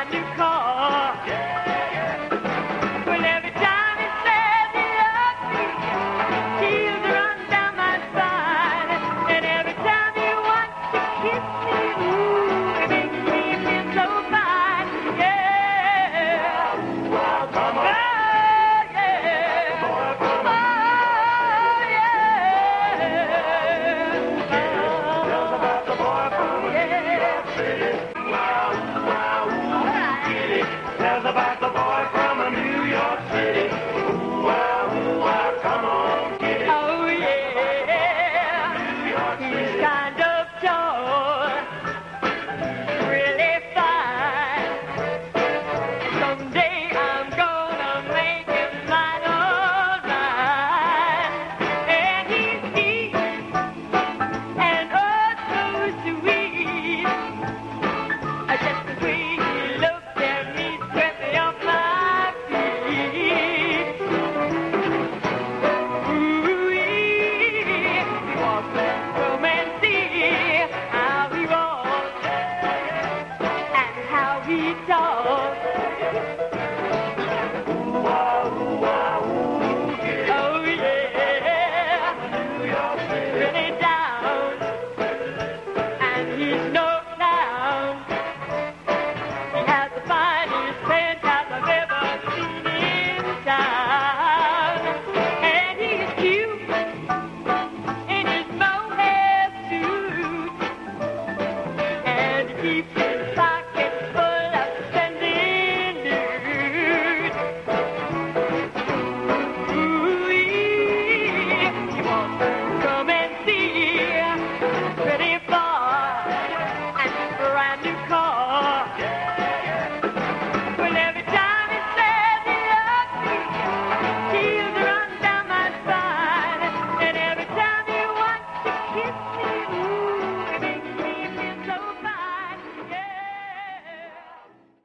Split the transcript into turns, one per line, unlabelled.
brand new car. doggy Oh yeah. Really down. And he's no clown. He has the finest I've ever seen in town. And he's cute. In his suit. And he kiss